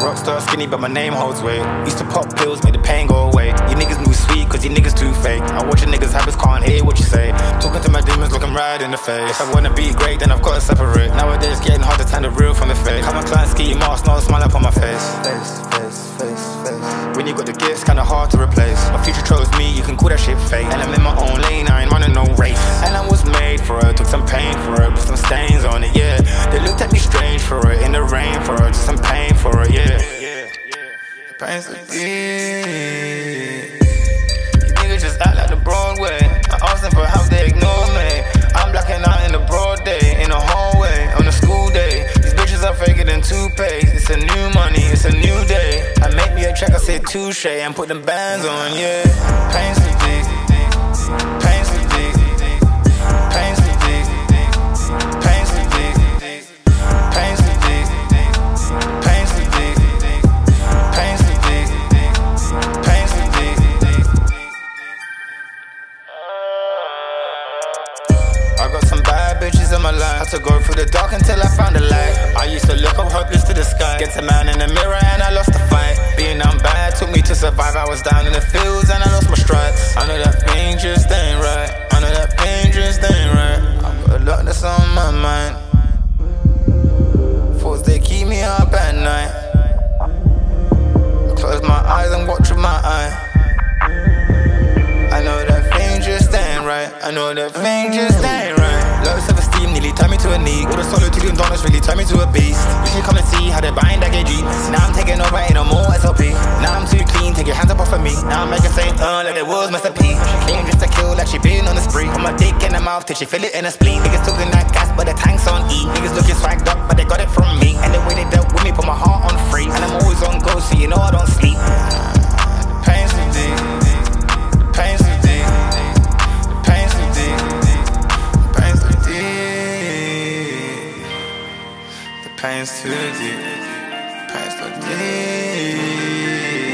Rockstar skinny, but my name holds weight. Used to pop pills, made the pain go away. You niggas move sweet, cause you niggas too fake. I watch your niggas habits, can't hear what you say. Talking to my demons, looking right in the face. If I wanna be great, then I've gotta separate. Nowadays, getting hard to tell the real from the fake. Have my client ski mask, not a smile up on my face. Face, face, face, face. When you got the gifts, kinda hard to replace. My future chose me, you can call that shit fake. And I'm pain's so deep. These niggas just act like the Broadway. I asked them for help, they ignore me. I'm blacking out in the broad day, in the hallway, on the school day. These bitches are faker than toothpaste. It's a new money, it's a new day. I make me a check, I say touche, and put them bands on, yeah. Pain's so deep. I got some bad bitches in my life. Had to go through the dark until I found the light. I used to look up hopeless to the sky. Get a man in the mirror and I lost the fight. Being down bad took me to survive. I was down in the fields and I lost my stripes. I know that thing just ain't right. Right. I know that thing just ain't right. Low self esteem nearly turned me to a knee. All the solitude and darkness really turned me to a beast. You should come and see how they're buying that get. Now I'm taking over, ain't no more SLP. Now I'm too clean, take your hands up off of me. Now I'm making say, uh, like it was Mr. P. She came just to kill, like she been on the spree. Put my dick in her mouth till she feel it in her spleen. Niggas talking that gas, but the tank's on E. Niggas looking swagged up, but they got it from Pains to the pains to the.